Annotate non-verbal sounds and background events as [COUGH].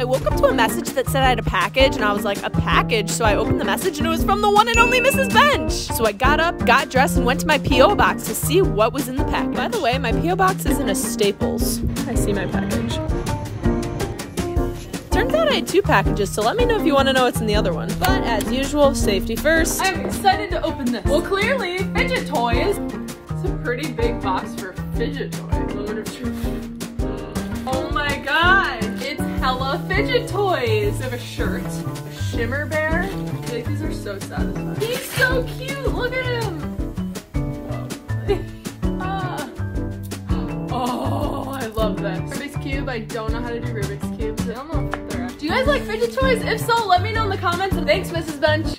I woke up to a message that said I had a package, and I was like, a package? So I opened the message, and it was from the one and only Mrs. Bench. So I got up, got dressed, and went to my P.O. box to see what was in the package. By the way, my P.O. box is in a Staples. I see my package. Turns out I had two packages, so let me know if you want to know what's in the other one. But as usual, safety first. I'm excited to open this. Well, clearly, fidget toys. It's a pretty big box for fidget toys. Fidget toys. We have a shirt, a shimmer bear. I like these are so satisfying. He's so cute. Look at him. [LAUGHS] Ah. Oh, I love this. Rubik's Cube. I don't know how to do Rubik's Cubes. I don't know if they're. Do you guys like fidget toys? If so, let me know in the comments. And thanks, Mrs. Bench.